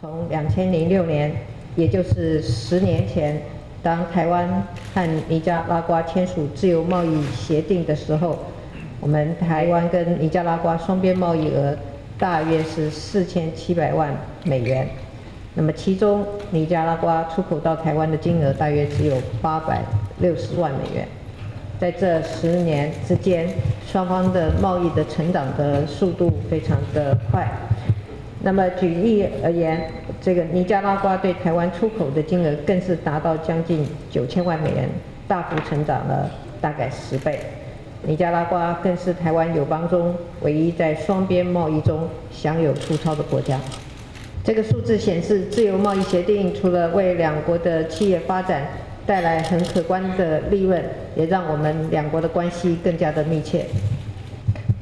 从两千零六年，也就是十年前，当台湾和尼加拉瓜签署自由贸易协定的时候，我们台湾跟尼加拉瓜双边贸易额大约是四千七百万美元。那么其中尼加拉瓜出口到台湾的金额大约只有八百六十万美元。在这十年之间，双方的贸易的成长的速度非常的快。那么举例而言，这个尼加拉瓜对台湾出口的金额更是达到将近九千万美元，大幅成长了大概十倍。尼加拉瓜更是台湾友邦中唯一在双边贸易中享有出超的国家。这个数字显示，自由贸易协定除了为两国的企业发展，带来很可观的利润，也让我们两国的关系更加的密切。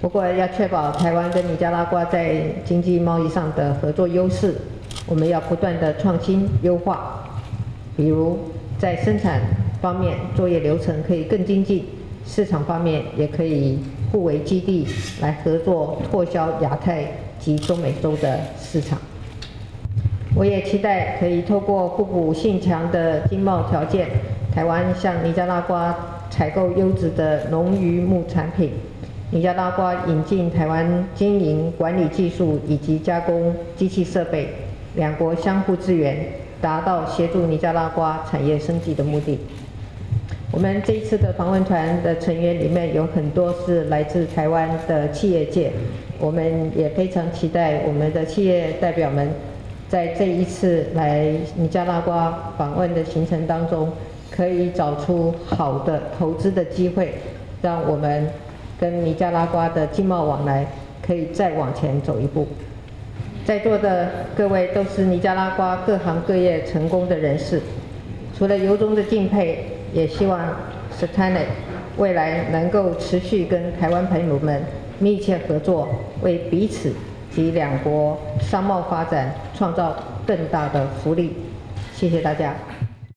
不过，要确保台湾跟尼加拉瓜在经济贸易上的合作优势，我们要不断的创新优化。比如，在生产方面，作业流程可以更精进；市场方面，也可以互为基地，来合作拓销亚太及中美洲的市场。我也期待可以透过互补性强的经贸条件，台湾向尼加拉瓜采购优质的农渔牧产品，尼加拉瓜引进台湾经营管理技术以及加工机器设备，两国相互支援，达到协助尼加拉瓜产业升级的目的。我们这一次的访问团的成员里面有很多是来自台湾的企业界，我们也非常期待我们的企业代表们。在这一次来尼加拉瓜访问的行程当中，可以找出好的投资的机会，让我们跟尼加拉瓜的经贸往来可以再往前走一步。在座的各位都是尼加拉瓜各行各业成功的人士，除了由衷的敬佩，也希望 s t a n e 未来能够持续跟台湾朋友们密切合作，为彼此。及两国商贸发展创造更大的福利。谢谢大家。